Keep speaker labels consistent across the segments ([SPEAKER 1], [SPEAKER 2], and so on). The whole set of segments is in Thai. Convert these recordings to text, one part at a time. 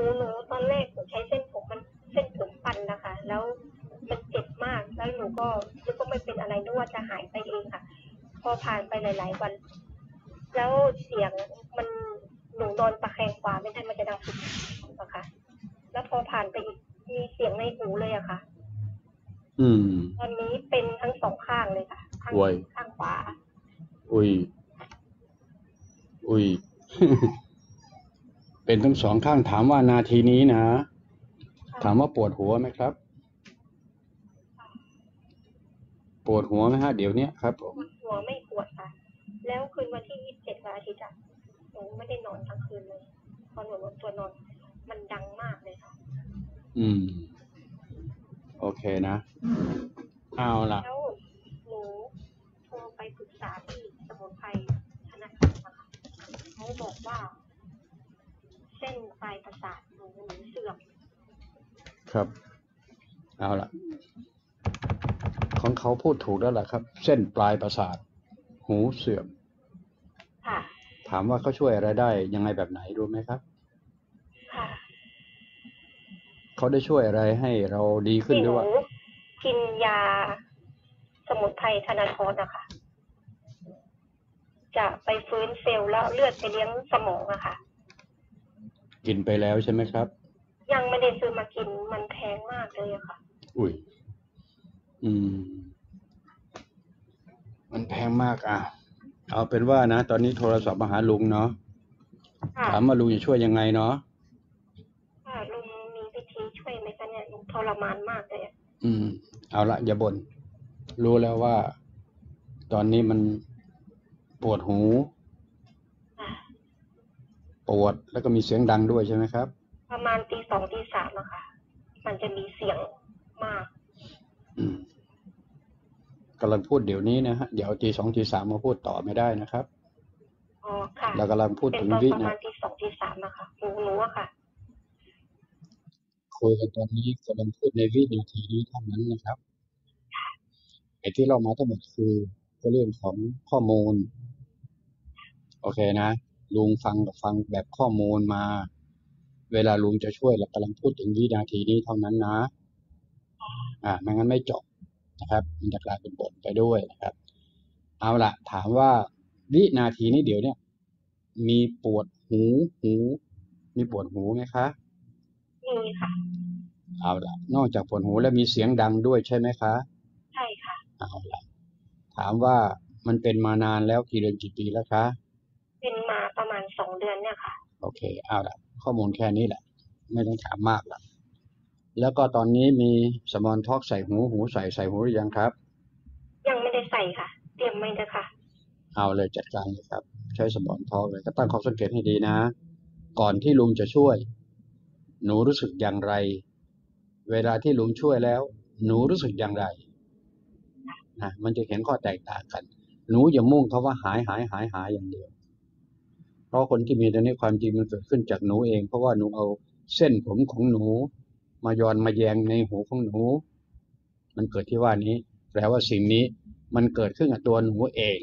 [SPEAKER 1] นูหนูตอนแรกหนูใช้เส้นผมมันเส้นผมปันนะคะ แล้วมันเจ็บมากแล้วหนูก็นึกว่าไม่เป็นอะไรนึกว่าจะหายไปเองค่ะ พอผ่านไปหลาย ๆ วัน แล้วเสียงมันหนูนอนตะแคงขวาไม่ทันมันจะดังสุดอะค่ะแล้วพอผ่านไปอีกมีเสียงในหูเลยอะค่ะ
[SPEAKER 2] อืม
[SPEAKER 1] ตอนนี้เป็นทั้งสองข้างเลยค่ะข้าง
[SPEAKER 2] โอ้ย
[SPEAKER 1] ข้างขวา
[SPEAKER 2] อุ้ย อุ้ย เป็นทั้งสองข้างถามว่านาทีนี้นะ ถามว่าปวดหัวไหมครับ ปวดหัวไหมฮะเดี๋ยวเนี้ยครับผม
[SPEAKER 1] หัวไม่ปวดค่ะ แล้วคืนวันที่ยี่สิบเจ็ดวันอาทิตย์อะหนูไม่ได้นอนทั้งคืนเลยพอหนูลดตัวนอน มันดังมากเลยค่ะ
[SPEAKER 2] อืม โอเคนะ เอาล่ะ
[SPEAKER 1] แล้วหนูโทรไปปรึกษาที่สมุนไพรธนาคารนะคะเขาบอกว่า เส้นปลายประสาทหนูหนูเสื่อม
[SPEAKER 2] ครับ เอาล่ะของเขาพูดถูกแล้วล่ะครับ เส้นปลายประสาท หูเสื่อม
[SPEAKER 1] ค่ะ
[SPEAKER 2] ถามว่าเขาช่วยอะไรได้ ยังไงแบบไหนรู้ไหมครับ
[SPEAKER 1] ค่ะ
[SPEAKER 2] เขาได้ช่วยอะไรให้เราดีขึ้น
[SPEAKER 1] ที่
[SPEAKER 2] ห
[SPEAKER 1] ห
[SPEAKER 2] รือ
[SPEAKER 1] นู
[SPEAKER 2] ว่า
[SPEAKER 1] กินยาสมุนไพรธนาธรนะคะ จะไปฟื้นเซลล์แล้วเอาเลือดไปเลี้ยงสมองอะค่ะ
[SPEAKER 2] กินไปแล้วใช่ไหมครับ
[SPEAKER 1] ยังไม่ได้ซื้อมากินมันแพงมากเลยอะค่ะ
[SPEAKER 2] อุ้ย อืม มันแพงมากอะ เอาเป็นว่านะ ตอนนี้โทรศัพท์มาหาลุงเนาะ
[SPEAKER 1] ค่ะ
[SPEAKER 2] ถามว่าลุงจะช่วยยังไงเนาะ
[SPEAKER 1] ค่ะลุงมีวิธีช่วยไหมคะเนี่ยลุงทรมานมากเลยอะ
[SPEAKER 2] อืม เอาละอย่าบน่นรู้แล้วว่า ตอนนี้มันปวดหู
[SPEAKER 1] ค่ะ
[SPEAKER 2] ปวด แล้วก็มีเสียงดังด้วยใช่ไหมครับ
[SPEAKER 1] ประมาณตีสองตีสามอะค่ะ มันจะมีเสียงมาก
[SPEAKER 2] อืมกำลังพูดเดี๋ยวนี้นะฮะเดี๋ยวตีสองตีสามมาพูดต่อไม่ได้นะครับ
[SPEAKER 1] อ๋อค่ะ
[SPEAKER 2] เรากำลังพูด
[SPEAKER 1] เป็น
[SPEAKER 2] ถึง
[SPEAKER 1] ตอน
[SPEAKER 2] วิ
[SPEAKER 1] ประ
[SPEAKER 2] นะ
[SPEAKER 1] มาณตีสองตีสามอะค่ะหนูหนูอะค่ะ
[SPEAKER 2] คุยกันตอนนี้กำลังพูดในวินาทีนี้เท่านั้นนะครับไอ้ที่เรามาทั้งหมดคือก็เรื่องของข้อมูล โอเคนะ ลุงฟังกับฟังแบบข้อมูลมา เวลาลุงจะช่วยเรากำลังพูดถึงวินาทีนี้เท่านั้นนะ อ่าไม่งั้นไม่จบนะครับ มันจะกลายเป็นบทไปด้วยนะครับ เอาละถามว่าวินาทีนี้เดี๋ยวเนี่ย มีปวดหูหู มีปวดหูไหมคะ
[SPEAKER 1] มีค่ะ
[SPEAKER 2] เอาละนอกจากปวดหูแล้วมีเสียงดังด้วยใช่ไหมคะ
[SPEAKER 1] ใช่ค่ะ
[SPEAKER 2] เอาละถามว่ามันเป็นมานานแล้วกี่เดือนกี่ปีแล้วคะ
[SPEAKER 1] เป็นมาประมา ณสองเดือนเนี่ยค่ะ
[SPEAKER 2] โอเค เอาละข้อมูลแค่นี้แหละ ไม่ต้องถามมากละแล้วก็ตอนนี้มีสมอนทอกใส่หูหูใส่ใส่หูหรือยังครับ
[SPEAKER 1] ยังไม่ได้ใส่ค่ะ เตรียมไม่เลยค่ะ
[SPEAKER 2] เอาเลยจัดการเลยครับ ใช้สมอนทอกเลยก็ตั้งข้อสังเกตให้ดีนะ ก่อนที่ลุงจะช่วย หนูรู้สึกอย่างไร เวลาที่ลุงช่วยแล้ว หนูรู้สึกอย่างไรนะมันจะเห็นข้อแตกต่างกัน หนูอย่ามุ่งเขาว่าหายหายหายหายอย่างเดียว เพราะคนที่มีตรงนี้ความจริงมันเกิดขึ้นจากหนูเอง เพราะว่าหนูเอาเส้นผมของหนู มาย้อนมาแยงในหูของหนู มันเกิดที่ว่านี้ แปลว่าสิ่งนี้มันเกิดขึ้นกับตัวหนูเอง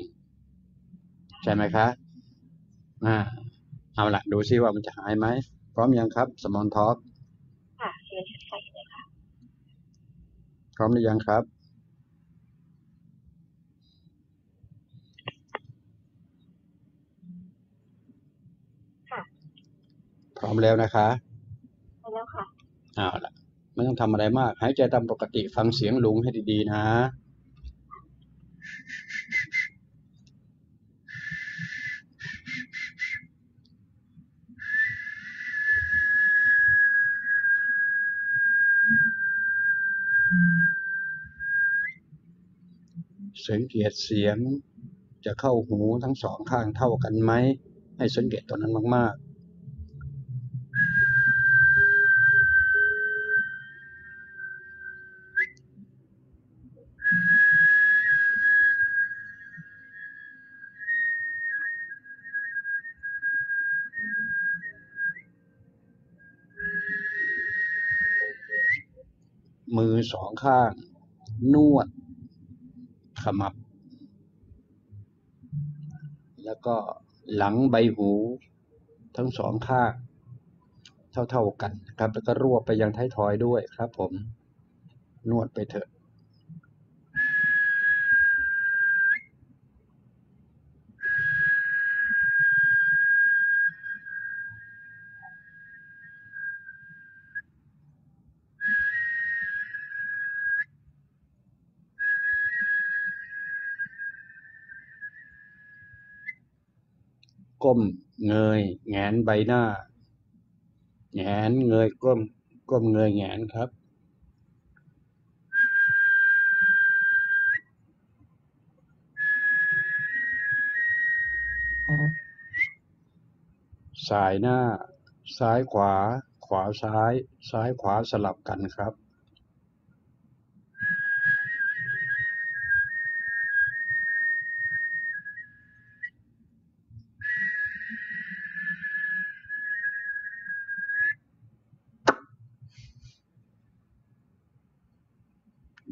[SPEAKER 2] ใช่ไหมคะอ่าเอาละดูซิว่ามันจะหายไหมพร้อมยังครับ สมอนทอ k
[SPEAKER 1] ค่ะเดี๋ยวจะใส่เลยค่ะ
[SPEAKER 2] พร้อมหรือยังครับ
[SPEAKER 1] ค่ะ
[SPEAKER 2] พร้อมแล้วนะคะ
[SPEAKER 1] ไปแล้วค่ะ
[SPEAKER 2] เอาละไม่ต้องทำอะไรมาก หายใจตามปกติฟังเสียงลุงให้ดีๆนะสังเกตเสียงจะเข้าหูทั้งสองข้างเท่ากันไหม ให้สังเกตตัวนั้นมาก ๆ มือสองข้าง นวด ขมับ แล้วก็หลังใบหูทั้งสองข้าง เท่าๆกันครับ แล้วก็รวบไปยังท้ายทอยด้วยครับผม นวดไปเถอะ ก้มเงยแหงน ใบหน้าแงนเงยก้มก้มเงยแงนครับ สายหน้า ซ้ายขวา ขวาซ้าย ซ้ายขวาสลับกันครับ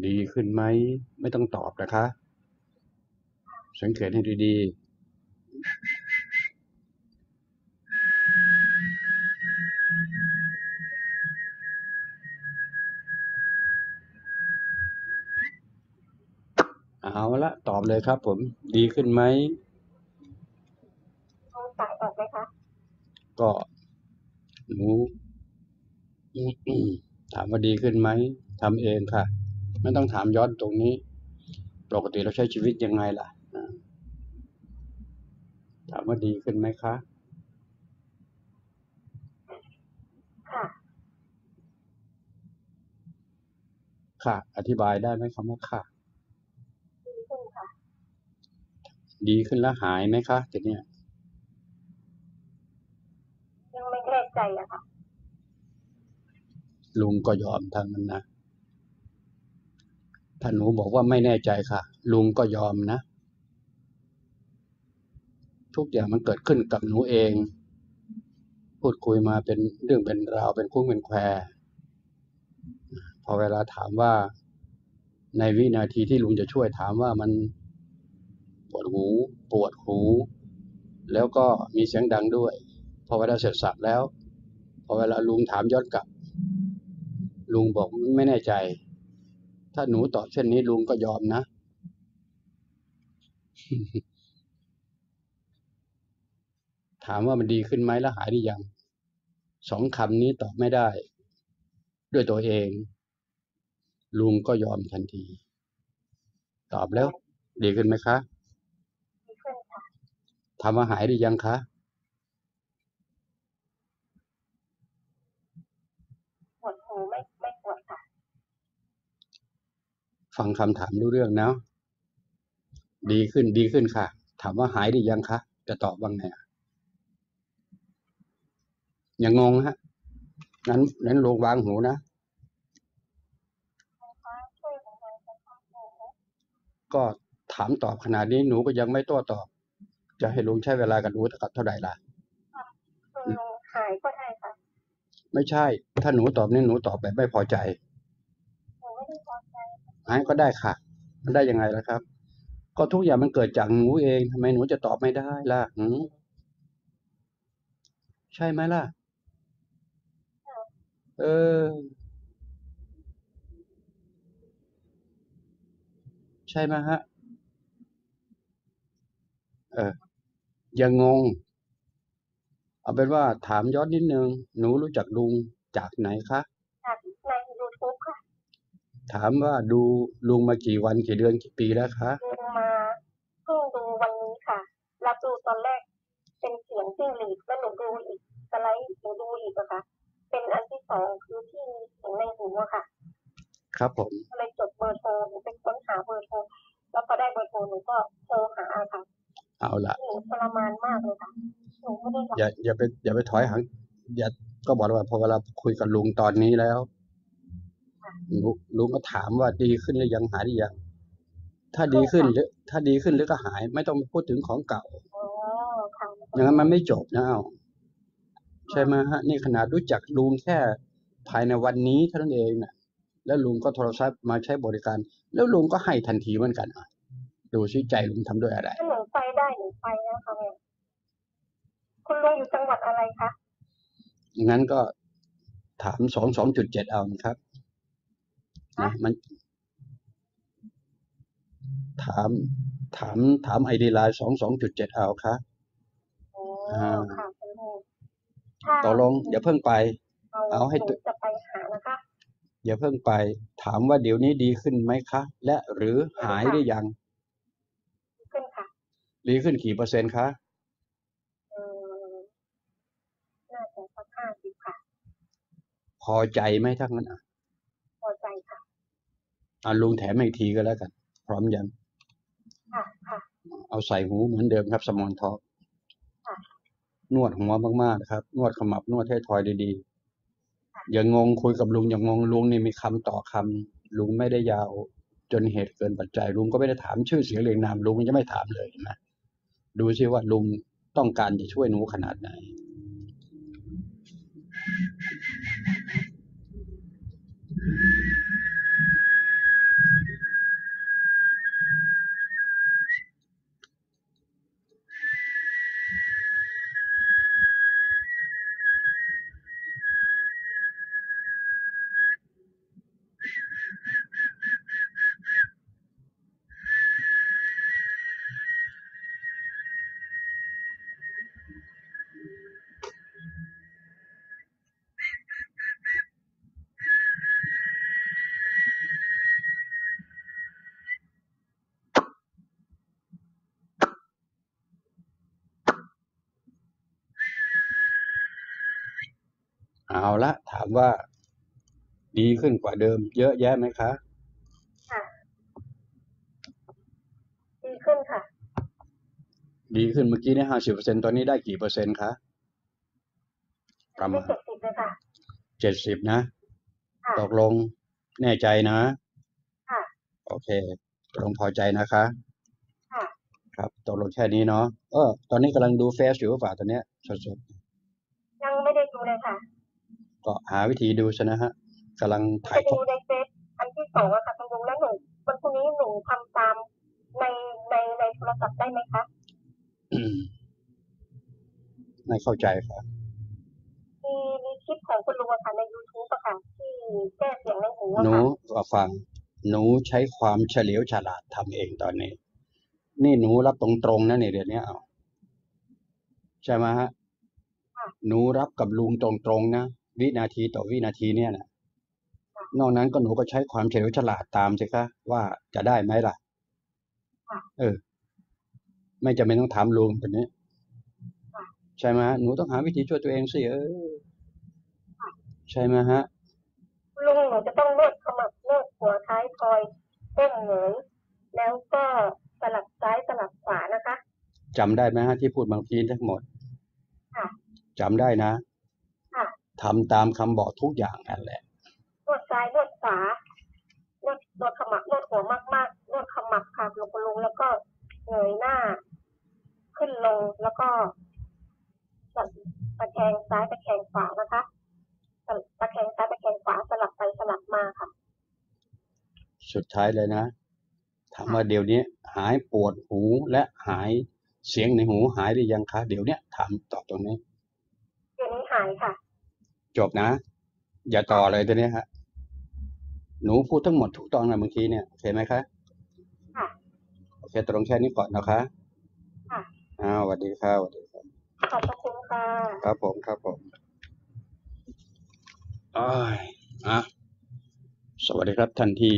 [SPEAKER 2] ดี ขึ้นไหม ไม่ต้องตอบนะคะ สังเกตให้ดีๆเอาละตอบเลยครับ ผมดีขึ้นไหม
[SPEAKER 1] เอาสายออกไหมคะ
[SPEAKER 2] ก็หนูถามว่าดีขึ้นไหมทำเองค่ะ ไม่ต้องถามย้อนตรงนี้ ปกติเราใช้ชีวิตยังไงล่ะอ่าถามว่าดีขึ้นไหมคะ
[SPEAKER 1] ค่ะ
[SPEAKER 2] ค่ะ อธิบายได้ไหมคำว่าค่ะ
[SPEAKER 1] ดีขึ้นค่ะ
[SPEAKER 2] ดีขึ้นแล้วหายไหมคะทีเนี้ย
[SPEAKER 1] ยังไม่แน่ใจอะค่ะ
[SPEAKER 2] ลุงก็ยอมทางนั้นนะ ถ้าหนูบอกว่าไม่แน่ใจค่ะ ลุงก็ยอมนะ ทุกอย่างมันเกิดขึ้นกับหนูเอง พูดคุยมาเป็นเรื่องเป็นราวเป็นคุ้งเป็นแควพอเวลาถามว่าในวินาทีที่ลุงจะช่วยถามว่ามันปวดหู ปวดหู แล้วก็มีเสียงดังด้วย พอเวลาเสร็จสับแล้ว พอเวลาลุงถามย้อนกลับ ลุงบอกไม่แน่ใจ ถ้าหนูตอบเช่นนี้ลุงก็ยอมนะ ถามว่ามันดีขึ้นไหมแล้วหายหรือยัง สองคำนี้ตอบไม่ได้ ด้วยตัวเอง ลุงก็ยอมทันที ตอบแล้ว ดีขึ้นไหมคะ
[SPEAKER 1] ดีขึ้นค่ะ
[SPEAKER 2] ถามว่าหายหรือยังคะ
[SPEAKER 1] ปวดหูไม่ไม่ปวดค่ะ
[SPEAKER 2] ฟังคำถามรู้เรื่องนะดีขึ้นดีขึ้นค่ะ ถามว่าหายหรือยังคะ จะตอบว่าไงอะอย่างงงฮะงั้นงั้นลงวางหูนะ
[SPEAKER 1] ช่วยของเราจะทำหู
[SPEAKER 2] ก็ถามตอบขนาดนี้หนูก็ยังไม่โต้ตอบ จะให้ลุงใช้เวลากับหนูกับเท่าไหร่ล่ะ
[SPEAKER 1] คือหายก็ได้ค่ะ
[SPEAKER 2] ไม่ใช่ ถ้าหนูตอบนี่หนูตอบแบบไม่พอใจ
[SPEAKER 1] หนูไม่ได้พอ ใจ
[SPEAKER 2] หายก็ได้ค่ะ มันได้ยังไงล่ะครับ ก็ทุกอย่างมันเกิดจากหนูเองทำไมหนูจะตอบไม่ได้ล่ะหืใช่ไหมล่ะ เออ ใช่ไหมฮะ เออ อย่างงง เอาเป็นว่าถามย้อนนิดนึง หนูรู้จักลุงจากไหนคะ
[SPEAKER 1] จากในยูทูบค่ะ
[SPEAKER 2] ถามว่าดูลุงมากี่วันกี่เดือนกี่ปีแล้วคะ
[SPEAKER 1] ดูมาเพิ่งดูวันนี้ค่ะรับดูตอนแรก เป็นเสียงจิ้งหรีดแล้วหนูดูอีกสไลด์หนูดูอีกอะค่ะ เป็นอันที่สองคือที่มีเสียงในหูอะค่ะ
[SPEAKER 2] ครับผม
[SPEAKER 1] ก็เลยจดเบอร์โทรหนูไปค้นหาเบอร์โทรแล้วพอได้เบอร์โทรหนูก็โทรหาค่ะ
[SPEAKER 2] เอาละ
[SPEAKER 1] หนูทรมานมากเลยค่ะหนูไม่ได้หลับ
[SPEAKER 2] อย่าอย่าไปอย่าไปถอยห่างอย่าก็บอกว่าพอเวลาคุยกับลุงตอนนี้แล้ว ลุงลุงก็ถามว่าดีขึ้นหรือยังหายหรือยัง ถ้าดีขึ้นหรือถ้าดีขึ้นหรือก็หาย ไม่ต้องพูดถึงของเก่า
[SPEAKER 1] อ๋อค่ะ
[SPEAKER 2] อย่างนั้นมันไม่จบนะเอาใช่ไหมฮะนี่ขนาดรู้จักลุงแค่ภายในวันนี้เท่านั้นเองนะแล้วลุงก็โทรศัพท์มาใช้บริการ แล้วลุงก็ให้ทันทีเหมือนกันอะดูซิใจลุงทำด้วยอะไร
[SPEAKER 1] ถ้าหนูไปได้หนูไปแล้วค่ะแม่คุณลุงอยู่จังหวัดอะไรคะ
[SPEAKER 2] งั้นก็ถามสองสองจุดเจ็ดเอานะครับ นะมัน ถาม ถาม ถามไอดีไลน์สองสองจุดเจ็ดเอาครับ
[SPEAKER 1] อ๋อ
[SPEAKER 2] อ่า
[SPEAKER 1] ค่ะคุณลุงถ้า
[SPEAKER 2] ตกลงอย่าเพิ่งไป
[SPEAKER 1] เอา
[SPEAKER 2] เอาให้
[SPEAKER 1] หนู
[SPEAKER 2] ตึ
[SPEAKER 1] จะไปหานะคะ
[SPEAKER 2] อย่าเพิ่งไป ถามว่าเดี๋ยวนี้ดีขึ้นไหมคะ และหรือหายหรือยัง
[SPEAKER 1] ขึ้นค่ะ
[SPEAKER 2] ดีขึ้นกี่เปอร์เซ็นต์คะ
[SPEAKER 1] อืมน่าจะสักห้าสิบค่ะ
[SPEAKER 2] พอใจไหมทั้งนั้นอะ
[SPEAKER 1] พอใจค่ะ
[SPEAKER 2] อะลุงแถมอีกทีก็แล้วกัน พร้อมยังเอาใส่หูเหมือนเดิมครับ สมอนทอก
[SPEAKER 1] ค่ะ
[SPEAKER 2] นวดหัวมากๆครับ นวดขมับนวดให้ทอยดีๆ อย่างงงคุยกับลุงอย่างงงลุงนี่มีคำต่อคำลุงไม่ได้ยาวจนเหตุเกินปัจจัย ลุงก็ไม่ได้ถามชื่อเสียงเรียงนามลุงยังไม่ถามเลยนะดูซิว่าลุงต้องการจะช่วยหนูขนาดไหนามว่า ดีขึ้นกว่าเดิม เยอะแยะไหมคะ
[SPEAKER 1] ค่ะ ดีขึ้นค่ะ
[SPEAKER 2] ดีขึ้นเมื่อกี้เนี่ยห้าสิบเปอร์เซ็นตอนนี้ได้กี่เปอร์เซ็นต์คะประ
[SPEAKER 1] ไม่
[SPEAKER 2] มาณ
[SPEAKER 1] เจ็ดสิบเลยค่ะ
[SPEAKER 2] เจ็ดสิบนะ
[SPEAKER 1] ค่ะ
[SPEAKER 2] ตกลงแน่ใจนะ
[SPEAKER 1] ค่ะ
[SPEAKER 2] โอเคตกลงพอใจนะคะ
[SPEAKER 1] ค่ะ
[SPEAKER 2] ครับ ตกลงแค่นี้เนาะเออตอนนี้กำลังดูเฟซอยู่หรือเปล่าตอนเนี้ยสด
[SPEAKER 1] ยังไม่ได้ดูเลยค่ะ
[SPEAKER 2] ๆ ก็หาวิธีดูซะนะฮะกำลังถ่าย
[SPEAKER 1] จะ
[SPEAKER 2] ท
[SPEAKER 1] ดู
[SPEAKER 2] อด
[SPEAKER 1] ในเฟซอันที่สองอะค่ะคุณลุงแล้วหนูวันพรุ่งนี้หนูทำตามในในในโทรศัพท์ได้ไหมคะ
[SPEAKER 2] อืมไม่เข้าใจครับ
[SPEAKER 1] มีมีคลิปของคุณลุงอะค่ะใน YouTube อะค่ะที่แก้เสียงในหูอะ
[SPEAKER 2] หนู
[SPEAKER 1] ค่ะ
[SPEAKER 2] ก็ฟัง หนูใช้ความเฉลียวฉลาดทำเองตอนนี้ นี่หนูรับตรงๆนะเนี่ยเดี๋ยวนี้เอาใช่ไหมฮะ หนูรับกับลุงตรงๆนะ วินาทีต่อวินาทีเนี่ยนะนอกนั้นก็หนูก็ใช้ความเฉลียวฉลาดตามสิคะว่าจะได้ไหมล่ะ
[SPEAKER 1] ค่ะ
[SPEAKER 2] เออ ไม่จำเป็นต้องถามลุงแบบนี้
[SPEAKER 1] ค่ะ
[SPEAKER 2] ใช่ไหมฮะหนูต้องหาวิธีช่วยตัวเองสิเออ ใช่ไหมฮะ
[SPEAKER 1] ลุงหนูจะต้องนวดขมับนวดหัวท้ายทอยก้มเหงยแล้วก็สลับซ้ายสลับขวานะคะ
[SPEAKER 2] จำได้ไหมฮะที่พูดบางทีทั้งหมด
[SPEAKER 1] ค่ะ
[SPEAKER 2] จำได้นะ
[SPEAKER 1] ค่ะ
[SPEAKER 2] ทำตามคำบอกทุกอย่างนั่นแหละ
[SPEAKER 1] นวดซ้ายนวดขวานวดนวดขมับนวดหัวมากๆนวดขมับค่ะลุงคุณลุงแล้วก็เงยหน้า ขึ้นลงแล้วก็ตะแคงซ้ายตะแคงขวานะคะตะแคงซ้ายตะแคงขวาสลับไปสลับมาค่ะ
[SPEAKER 2] สุดท้ายเลยนะถามว่าเดี๋ยวนี้หายปวดหูและหายเสียงในหูหายหรือยังคะเดี๋ยวเนี้ยถามตอบตรงนี้
[SPEAKER 1] เดี๋ยวนี้หายค่ะ
[SPEAKER 2] จบนะ อย่าต่อเลยตัวนี้ฮะหนูพูดทั้งหมดถูกต้องนะเมื่อกี้เนี่ยโอเคไหมคะ
[SPEAKER 1] ค่ะ
[SPEAKER 2] โอเคตรงแค่นี้ก่อนนะคะ
[SPEAKER 1] ค่ะ
[SPEAKER 2] อ้าวสวัสดีครับสวัสดีครับ
[SPEAKER 1] ขอบพระคุณค่ะ
[SPEAKER 2] ครับผมครับผมอ้ายอะสวัสดีครับท่านที่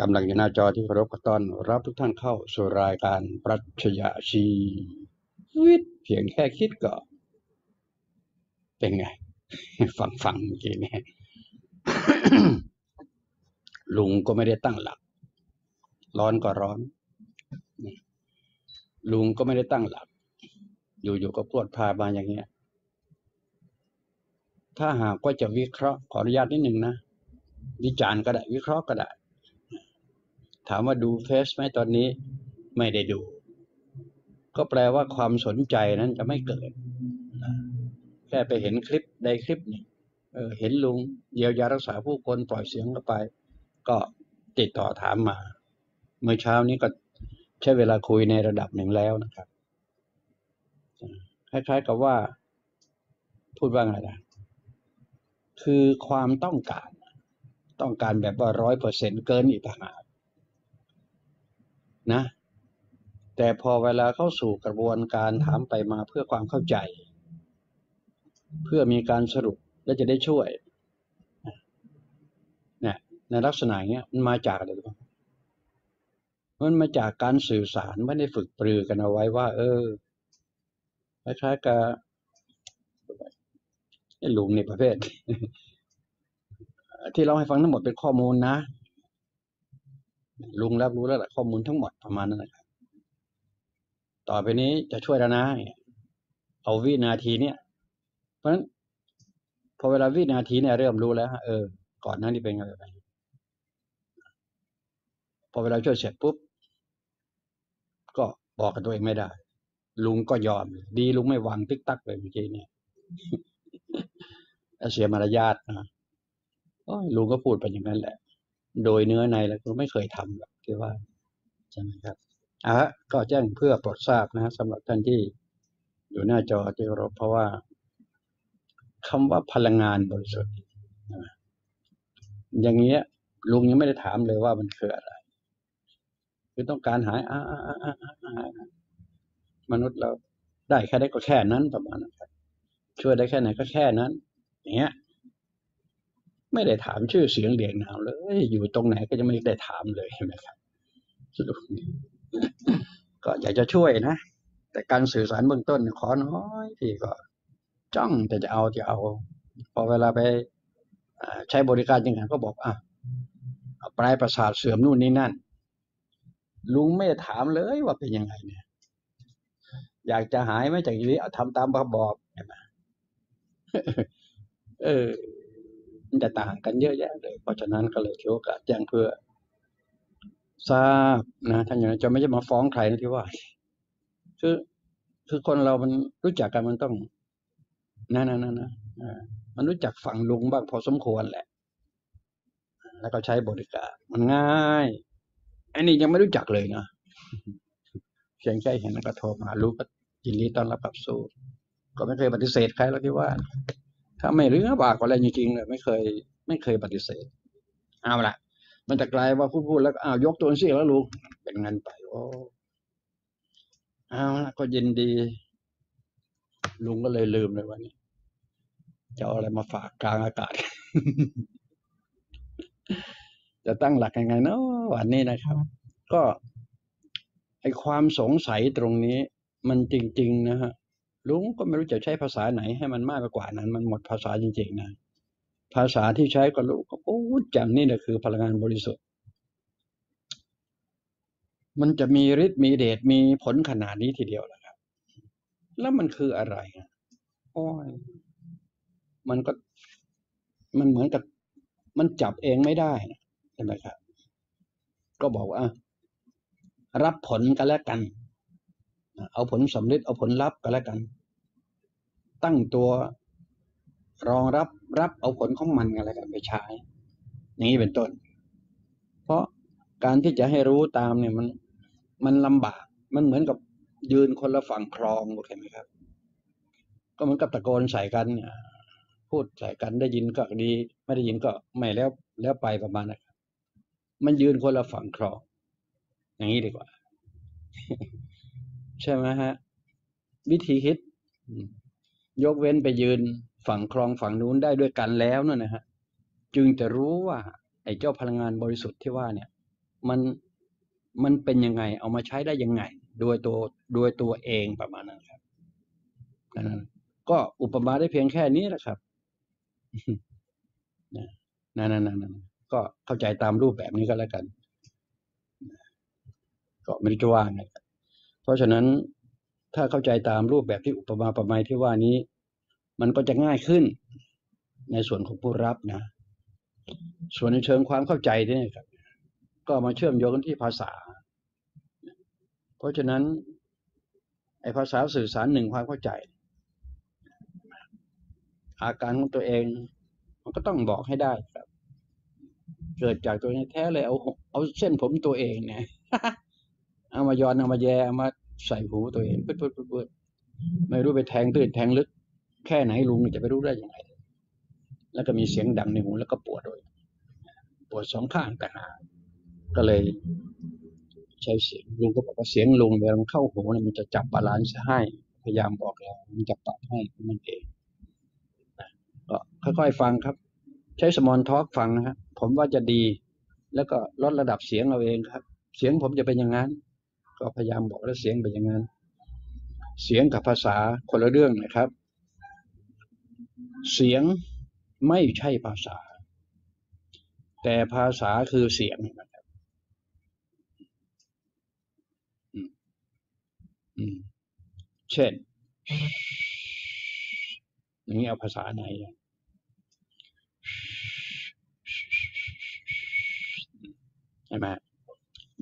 [SPEAKER 2] กำลังอยู่หน้าจอที่เคารพขอต้อนรับทุกท่านเข้าสู่รายการปรัชญาชีวิตเพียงแค่คิดก็เป็นไง ฟังฟังเมื่อกี้เนี่ยลุงก็ไม่ได้ตั้งหลัก ร้อนก็ร้อนนะลุงก็ไม่ได้ตั้งหลัก อยู่ๆก็พวดพามาอย่างเงี้ย ถ้าหากว่าจะวิเคราะห์ขออนุญาตนิดหนึ่งนะวิจารณ์ก็ได้ วิเคราะห์ก็ได้ ถามว่าดูเฟซไหมตอนนี้ ไม่ได้ดู ก็แปลว่าความสนใจนั้นจะไม่เกิดนะ แค่ไปเห็นคลิปใดคลิปนึ่เเห็นลุงเยียวยารักษาผู้คนปล่อยเสียงเข้าไป ก็ติดต่อถามมา เมื่อเช้านี้ก็ใช้เวลาคุยในระดับหนึ่งแล้วนะครับคล้ายๆกับว่า พูดว่าไงล่ะคือความต้องการ ต้องการแบบว่าร้อยเปอร์เซ็นเกินอีกต่างหากนะ แต่พอเวลาเข้าสู่กระบวนการถามไปมาเพื่อความเข้าใจ เพื่อมีการสรุปและจะได้ช่วยเนี่ยในลักษณะเงี้ยมันมาจากอะไรรู้ปะมันมาจากการสื่อสารไม่ได้ฝึกปรือกันเอาไว้ว่า เออคล้ายๆกับไอ้ลุงในประเภท ที่เราให้ฟังทั้งหมดเป็นข้อมูลนะลุงรับรู้แล้วแหละข้อมูลทั้งหมดประมาณนั้นนะครับ ต่อไปนี้จะช่วยแล้วนะ เอาวินาทีเนี่ย ราะฉะนั้นพอเวลาวินาทีเนี่ยเริ่มรู้แล้วเออ ก่อนหน้านี้เป็นไงไปพอเวลาช่วยเสร็จปุ๊บ ก็บอกกับตัวเองไม่ได้ ลุงก็ยอม ดีลุงไม่วางติ๊กตักเลยเมื่อกี้เนี่ยเสียมารยาทนะลุงก็พูดไปอย่างนั้นแหละ โดยเนื้อในแล้วก็ไม่เคยทำแบบที่ว่าใช่ไหมครับอะก็แจ้งเพื่อโปรดทราบนะสำหรับท่านที่อยู่หน้าจอที่เคาเพราะว่า คำว่าพลังงานบริสุทธิ์อย่างเงี้ย ลุงยังไม่ได้ถามเลยว่ามันคืออะไร คือต้องการหายอ่าอ่าอ่าอ่ามนุษย์เราได้แค่ได้ก็แค่นั้นประมาณนั้นครับช่วยได้แค่ไหนก็แค่นั้นอย่างเงี้ย ไม่ได้ถามชื่อเสียงเรียงนามเลย อยู่ตรงไหนก็จะไม่ได้ถามเลยเห็นไหมครับสรุปก็อยากจะช่วยนะ แต่การสื่อสารเบื้องต้นขอน้อยพี่ก็ จ้องแต่จะเอาจะเอา พอเวลาไปใช้บริการยังไงก็บอกอะปลายประสาทเสื่อมนู่นนี่นั่น ลุงไม่ถามเลยว่าเป็นยังไงเนี่ย อยากจะหายไหมจากอย่นี้เอาทำตามเขาบอกเห็นไหมเออมันจะต่างกันเยอะแยะเลย เพราะฉะนั้นก็เลยถือโอกาสแจ้งเพื่อทราบนะท่านอย่างนั้นจะไม่ใช่มาฟ้องใครนะที่ว่า คือคือคนเรามันรู้จักกันมันต้อง นั่นนั่นนั่นนะอ่ามันรู้จักฟังลุงบ้างพอสมควรแหละ แล้วก็ใช้บริการ มันง่ายอันนี้ยังไม่รู้จักเลยนะเพียงแค่เห็นแล้วก็โทรมารู้ก็ยินดีต้อนรับกับสู่ก็ไม่เคยปฏิเสธใครแล้วที่ว่า ถ้าไม่รู้บากอะไรจริงๆเนี่ยไม่เคย ไม่เคยปฏิเสธ เอาละมันจะกลายว่าพูดพูดแล้วก็อ้าวยกตัวสิแล้วลุงเป็นเงั้นไปโอ้เอาละก็ยินดี ลุงก็เลยลืมเลยวันนี้ จะเอาอะไรมาฝากกลางอากาศ จะตั้งหลักยังไงเนาะวันนี้นะครับ ก็ไอความสงสัยตรงนี้ มันจริง ๆ นะฮะลุงก็ไม่รู้จะใช้ภาษาไหนให้มันมากไปกว่านั้น มันหมดภาษาจริง ๆ นะภาษาที่ใช้ก็รู้ก็โอ้จำนี่แหละคือพลังงานบริสุทธิ์ มันจะมีฤทธิ์มีเดชมีผลขนาดนี้ทีเดียวแหละ แล้วมันคืออะไรอะโอ้ยมันก็ มันเหมือนกับ มันจับเองไม่ได้นะใช่ไหมครับ ก็บอกว่ารับผลกันแล้วกัน เอาผลสำเร็จเอาผลลัพธ์กันแล้วกัน ตั้งตัวรองรับรับเอาผลของมันกันแล้วกันไปใช้อย่างนี้เป็นต้น เพราะการที่จะให้รู้ตามเนี่ยมัน มันลำบาก มันเหมือนกับ ยืนคนละฝั่งคลองโอเคไหมครับ ก็เหมือนกับตะโกนใส่กันเนี่ยพูดใส่กันได้ยินก็ดี ไม่ได้ยินก็ไม่แล้วแล้วไปประมาณนั้นครับมันยืนคนละฝั่งคลอง อย่างนี้ดีกว่า ใช่ไหมฮะ วิธีคิด ยกเว้นไปยืนฝั่งคลองฝั่งนู้นได้ด้วยกันแล้วนั่นนะฮะ จึงจะรู้ว่า ไอ้เจ้าพลังงานบริสุทธิ์ที่ว่าเนี่ย มันมันเป็นยังไง เอามาใช้ได้ยังไง โดยตัวโดยตัวเองประมาณนั้นครับนั่นก็อุปมาได้เพียงแค่นี้แหละครับนั่นนั่นนั่นนั่นก็เข้าใจตามรูปแบบนี้ก็แล้วกัน ก็ไม่รู้จะว่าไงครับเพราะฉะนั้นถ้าเข้าใจตามรูปแบบที่อุปมาประไมยที่ว่านี้ มันก็จะง่ายขึ้น ในส่วนของผู้รับนะ ส่วนในเชิงความเข้าใจเนี่ยครับ ก็มาเชื่อมโยงกันที่ภาษา เพราะฉะนั้นไอ้ภาษาสื่อสารหนึ่งความเข้าใจ อาการของตัวเอง มันก็ต้องบอกให้ได้ครับ เกิดจากตัวเองแท้เลยเอาเอาเส้นผมตัวเองเนี่ยเอามาย้อนเอามาแย่เอามาใส่หูตัวเองปึ๊ดปึ๊ดปึ๊ดปึ๊ดไม่รู้ไปแทงตื้นแทงลึก แค่ไหนลุงจะไปรู้ได้ยังไง แล้วก็มีเสียงดังในหูแล้วก็ปวดด้วย ปวดสองข้างต่างหากก็เลย ใช้เสียงลุงก็บอกว่าเสียงลุงเวลามันเข้าหูเนี่ยมันจะจับ balance ให้ พยายามบอกเรามันจะปรับให้มันเองนะก็ค่อยๆฟังครับ ใช้สมอนทอล์กฟังนะฮะผมว่าจะดี แล้วก็ลดระดับเสียงเราเองครับ เสียงผมจะเป็นอย่างนั้น ก็พยายามบอกแล้วเสียงเป็นอย่างนั้น เสียงกับภาษาคนละเรื่องนะครับ เสียงไม่ใช่ภาษา แต่ภาษาคือเสียงนะครับ อืมอืม เช่นอย่างนี้เอาภาษาไหนใช่ไหม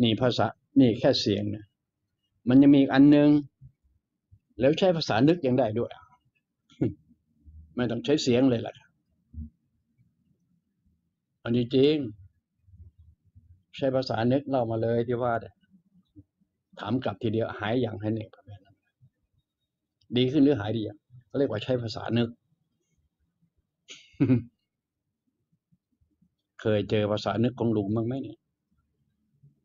[SPEAKER 2] นี่ภาษา นี่แค่เสียงนะมันยังมีอีกอันหนึง แล้วใช้ภาษานึกยังได้ด้วย ไม่ต้องใช้เสียงเลยล่ะอันนี้จริง ใช้ภาษานึกเล่ามาเลยที่ว่าเนี่ย ถามกลับทีเดียวหายอย่างให้หนึ่งประมาณนั้นดีขึ้นหรือหายดีอย่างเขาเรียกว่าใช้ภาษานึก เคยเจอภาษานึกของลุงบ้างไหมเนี่ย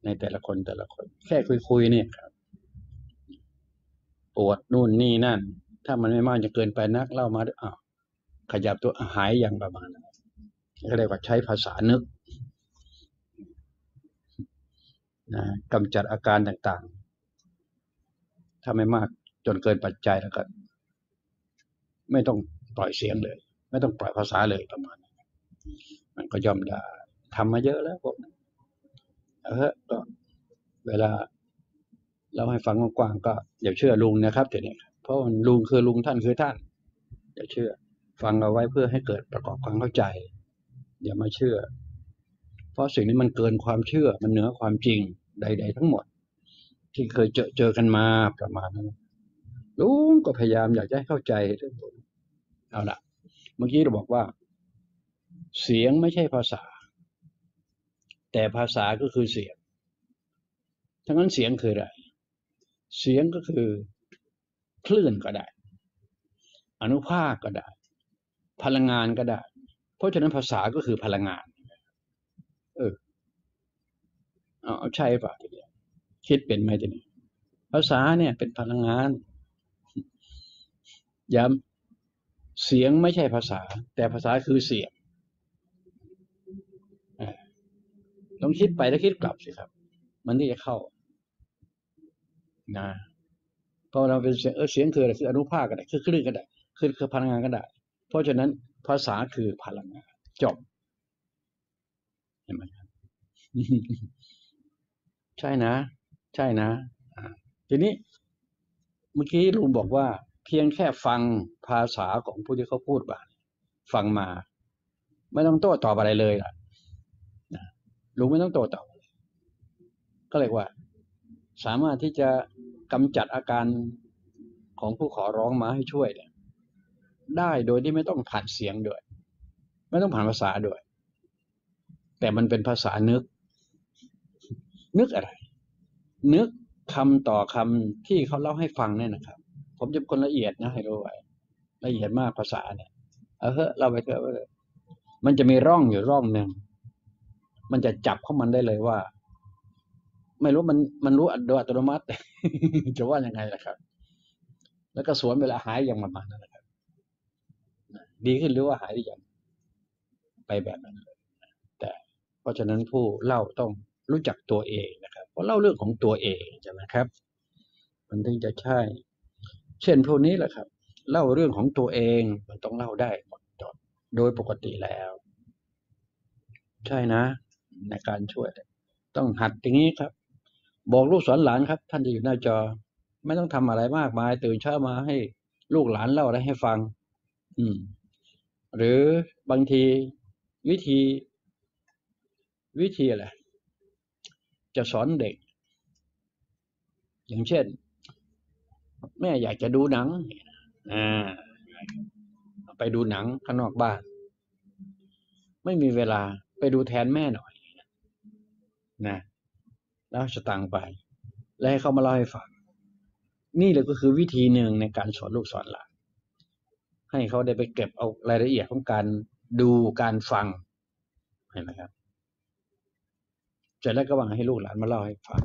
[SPEAKER 2] ในแต่ละคนแต่ละคน แค่คุยคุยๆเนี่ยครับปวดนู่นนี่นั่น ถ้ามันไม่มากจะเกินไปนักเล่ามาด้วยอ้าวขยับตัวหายอย่างประมาณนั้นก็เรียกว่าใช้ภาษานึกนะกำจัดอาการต่าง ถ้าไม่มากจนเกินปัจจัยแล้วก็ ไม่ต้องปล่อยเสียงเลย ไม่ต้องปล่อยภาษาเลยประมาณนั้มันก็ย่อมได้ทำมาเยอะแล้วพวกนั้นเออก็เวลาเราให้ฟังกว้างก็อย่าเชื่อลุงนะครับเดี๋ยวนี้เพราะมันลุงคือลุงท่านคือท่าน อย่าเชื่อ ฟังเอาไว้เพื่อให้เกิดประกอบความเข้าใจ อย่ามาเชื่อ เพราะสิ่งนี้มันเกินความเชื่อมันเหนือความจริงใด ๆ ทั้งหมด ที่เคยเจอเจอกันมาประมาณนั้นลุงก็พยายามอยากจะให้เข้าใจเรื่องผมเอาละเมื่อกี้เราบอกว่า เสียงไม่ใช่ภาษา แต่ภาษาก็คือเสียง ทั้งนั้นเสียงคืออะไร เสียงก็คือคลื่นก็ได้ อนุภาคก็ได้ พลังงานก็ได้ เพราะฉะนั้นภาษาก็คือพลังงาน เออเอาใช่ป่ะทีเดียว คิดเป็นไหมทีนี้ภาษาเนี่ยเป็นพลังงาน ย้ำเสียงไม่ใช่ภาษา แต่ภาษาคือเสียงเออลองคิดไปแล้วคิดกลับสิครับ มันที่จะเข้า นะเพราะเราเป็นเสียงเออเสียงคืออะไรคืออนุภาคก็ได้คือคลื่นก็ได้คือคือพลังงานก็ได้ เพราะฉะนั้นภาษาคือพลังงานจบเห็นไหมครับใช่นะ ใช่นะทีนี้เมื่อกี้ลุงบอกว่า เพียงแค่ฟังภาษาของผู้ที่เขาพูดมาฟังมา ไม่ต้องโต้ตอบอะไรเลยล่ะลุงไม่ต้องโต้ตอบก็เรียกว่า สามารถที่จะกำจัดอาการของผู้ขอร้องมาให้ช่วยเนี่ยได้โดยที่ไม่ต้องผ่านเสียงด้วย ไม่ต้องผ่านภาษาด้วย แต่มันเป็นภาษานึก นึกอะไร นึกคำต่อคำที่เขาเล่าให้ฟังเนี่ยนะครับ ผมจะคนละเอียดนะให้รู้ไว้ละเอียดมากภาษาเนี่ยเอาเถอะเราไปเถอะมันจะมีร่องอยู่ร่องหนึ่งมันจะจับเข้ามันได้เลยว่า ไม่รู้มันมันรู้โดยอัตโนมัติจะว่ายังไงล่ะครับ แล้วก็สวนเวลาหายอย่างประมาณนั้นนะครับดีขึ้นหรือว่าหายหรือยังไปแบบนั้นเลยแต่เพราะฉะนั้นผู้เล่าต้อง รู้จักตัวเองนะครับ เพราะเล่าเรื่องของตัวเองใช่ไหมครับ มันถึงจะใช่ เช่นพวกนี้แหละครับ เล่าเรื่องของตัวเองมันต้องเล่าได้หมดจดโดยปกติแล้ว ใช่นะ ในการช่วย ต้องหัดอย่างนี้ครับ บอกลูกสอนหลานครับ ท่านที่อยู่หน้าจอ ไม่ต้องทำอะไรมากมาย ตื่นเช้ามาให้ลูกหลานเล่าอะไรให้ฟัง อืม หรือบางทีวิธี วิธีอะไร จะสอนเด็ก อย่างเช่น แม่อยากจะดูหนังอ่าไปดูหนังข้างนอกบ้าน ไม่มีเวลาไปดูแทนแม่หน่อยนะแล้วสตังค์ไป แล้วให้เขามาเล่าให้ฟัง นี่เลยก็คือวิธีหนึ่งในการสอนลูกสอนหลานให้เขาได้ไปเก็บเอารายละเอียดของการดูการฟังเห็นไหมครับ ร็จแล้วก็วางให้ลูกหลานมาเล่าให้ฟัง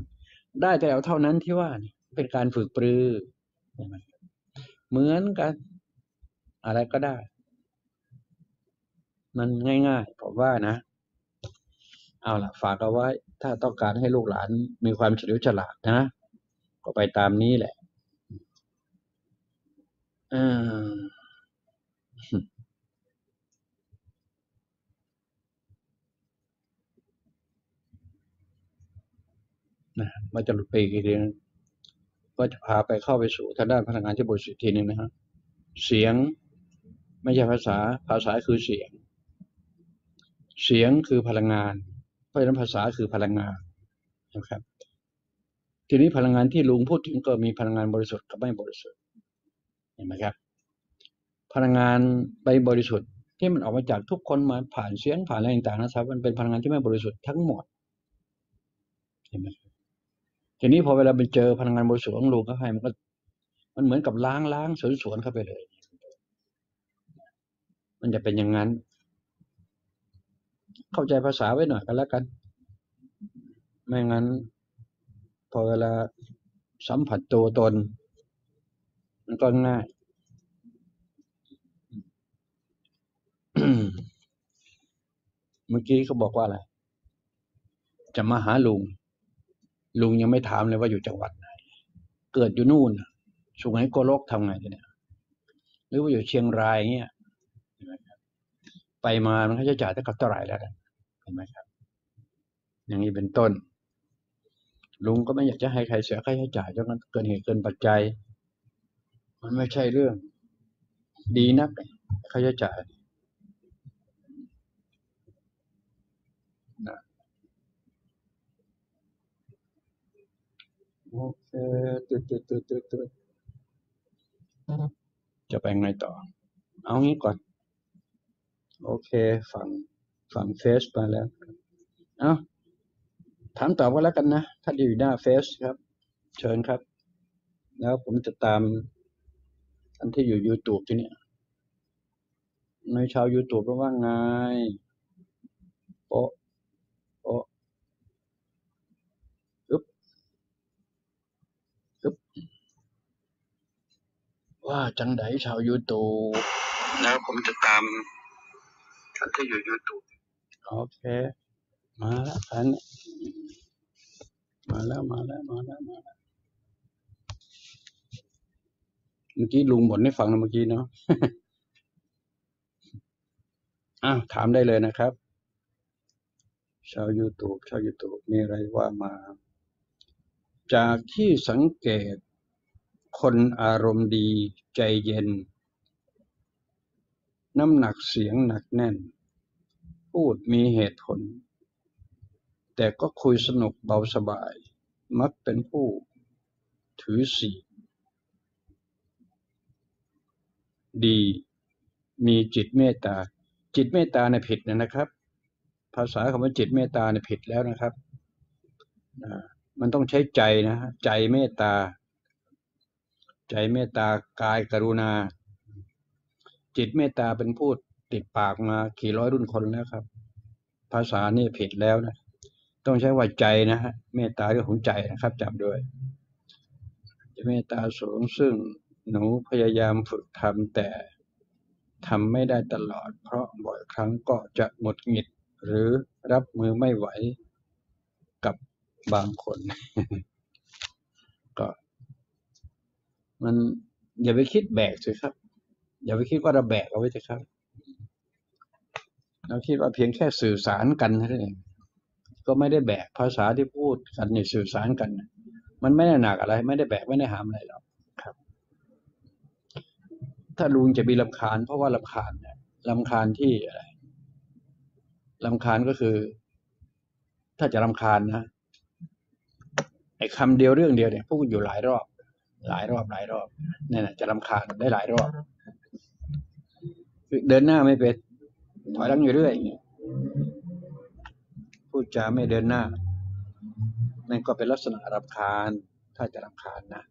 [SPEAKER 2] ได้แต่เอาเท่านั้นที่ว่าเป็นการฝึกปรือเห็นไหมครับเหมือนกัน อะไรก็ได้ มันง่ายๆผมว่านะ เอาล่ะ ฝากเอาไว้ ถ้าต้องการให้ลูกหลานมีความเฉลียวฉลาดนะ ก็ไปตามนี้แหละเออ นะมันจะหลุดไปอีกทีนึงก็จะพาไปเข้าไปสู่ทางด้านพลังงานที่บริสุทธิ์ทีนึงนะฮะเสียงไม่ใช่ภาษาภาษาคือเสียง เสียงคือพลังงาน เพราะฉะนั้นภาษาคือพลังงานนะครับ ทีนี้พลังงานที่ลุงพูดถึงก็มีพลังงานบริสุทธิ์กับไม่บริสุทธิ์เห็นไหมครับ พลังงานไปบริสุทธิ์ที่มันออกมาจากทุกคนมาผ่านเสียงผ่านอะไรต่างๆนะครับ มันเป็นพลังงานที่ไม่บริสุทธิ์ทั้งหมดเห็นไหมครับ ทีนี้พอเวลาไปเจอพลังงานบริสุทธิ์ของลุงเข้าให้มันก็ มันเหมือนกับล้างล้างสวนสวนเข้าไปเลย มันจะเป็นอย่างนั้น เข้าใจภาษาไว้หน่อยกันแล้วกัน ไม่งั้น พอเวลาสัมผัสตัวตน มันก็ง่ายเมื่อกี้เขาบอกว่าอะไร จะมาหาลุง ลุงยังไม่ถามเลยว่าอยู่จังหวัดไหน เกิดอยู่นู่นน่ะสุไหงโกลกทำไงเนี่ย หรือว่าอยู่เชียงรายเงี้ยไไปมามันค่าใช้จ่ายเท่ากับเท่าไหร่แล้วนเห็นไหมครับ อย่างนี้เป็นต้น ลุงก็ไม่อยากจะให้ใครเสียค่าใช้จ่ายจนเกินเหตุเกินปัจจัย มันไม่ใช่เรื่อง ดีนักค่าใช้จ่าย โอเคเดตึ๊ดตึ๊ดตึ๊ดตึ๊ดจะไปไงต่อ เอางี้ก่อน โอเค ฝั่งฝั่งเฟซมาแล้ว เอาถามตอบกันแล้วกันนะ ถ้าอยู่หน้าเฟซครับ เชิญครับ แล้วผมจะตามอันที่อยู่ YouTube ที่เนี่ยในชาว YouTube ว่าไงโปะโปะอึ๊บอึ๊บ ว่าจังไดชาว YouTube แล้วผมจะตามอันที่อยู่ YouTube โอเค มาแล้วอันนี้มาแล้วมาแล้วมาแล้วมาแล้วเมื่อกี้ลุงบ่นให้ฟังนะเมื่อกี้เนาะอ้าวถามได้เลยนะครับ ชาว YouTube ชาว YouTube มีอะไรว่ามา จากที่สังเกต คนอารมณ์ดีใจเย็น น้ำหนักเสียงหนักแน่น พูดมีเหตุผล แต่ก็คุยสนุกเบาสบาย มักเป็นผู้ถือศีลดี มีจิตเมตตา จิตเมตตาในผิดนะครับ ภาษาคำว่าจิตเมตตาเนี่ยผิดแล้วนะครับ มันต้องใช้ใจนะ ใจเมตตา ใจเมตตากายกรุณา จิตเมตตาเป็นพูดติดปากมากี่ร้อยรุ่นคนแล้วครับ ภาษานี่ผิดแล้วนะ ต้องใช้ว่าใจนะฮะเมตตาเรื่องของใจนะครับจำด้วยจะเมตตาสูงซึ่งหนูพยายามฝึกทำแต่ทำไม่ได้ตลอด เพราะบ่อยครั้งก็จะหงุดหงิดหรือรับมือไม่ไหวกับบางคน ก็ มันอย่าไปคิดแบกสิครับ อย่าไปคิดว่าเราแบกเอาไว้สิครับ เราคิดว่าเพียงแค่สื่อสารกันเท่านั้นเองก็ไม่ได้แบกภาษาที่พูดกันในสื่อสารกัน มันไม่ได้หนักอะไร ไม่ได้แบกไม่ได้หามอะไรหรอกครับ ถ้าลุงจะมีลำคาญ เพราะว่าลำคาญเนี่ยลำคาญที่อะไรลำคาญก็คือ ถ้าจะลำคาญนะไอ้คำเดียวเรื่องเดียวเนี่ยพูดอยู่หลายรอบ หลายรอบหลายรอบนี่นะจะลำคาญได้หลายรอบเดินหน้าไม่เป็นถอยหลังอยู่เรื่อยพูดจาไม่เดินหน้านั่นก็เป็นลักษณะรำคาญ ถ้าจะรำคาญนะ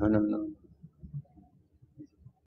[SPEAKER 2] no, no, no.